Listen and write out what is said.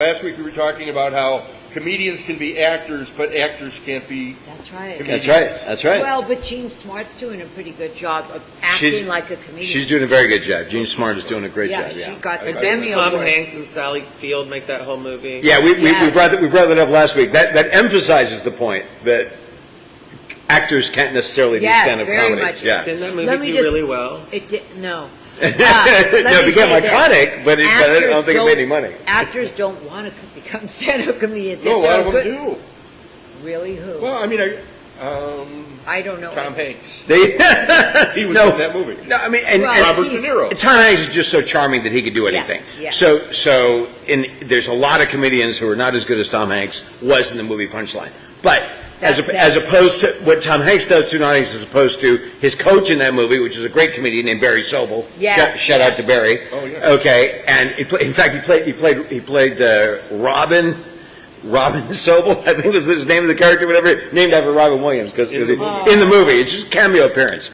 Last week we were talking about how comedians can be actors, but actors can't be. That's right. Comedians. That's right. That's right. Well, but Jean Smart's doing a pretty good job of She's- acting like a comedian. She's doing a very good job. Jean Smart is doing a great yeah, job. she got some And didn't Tom Award. Hanks and Sally Field make that whole movie? Yeah, we, we, we brought that, we brought that up last week. That that emphasizes the point that actors can't necessarily Yes, do stand-up very comedy. much. Yeah. Didn't that movie me do just- really well? It did no. Uh, no, it became iconic, but, it, but I don't Actors think it made any money. Actors don't want to become stand-up comedians. No, a lot of them good- do. Really, who? Well, I mean, I, um, I don't know. Tom Hanks. They, He was No. in that movie. no, I mean, and, Well, and Robert De Niro. Tom Hanks is just so charming that he could do anything. yes. So, so in, there's a lot of comedians who are not as good as Tom Hanks was in the movie Punchline. But as, a, as opposed to what Tom Hanks does to Tom Hanks, as opposed to his coach in that movie, which is a great comedian named Barry Sobel. Yes, Shout, shout out to Barry. Oh, yeah. Okay, and he play, in fact, he played he played he played uh, Robin. Robin Sobel, I think was his name of the character, whatever, named after Robin Williams, because In the in the movie, it's just a cameo appearance.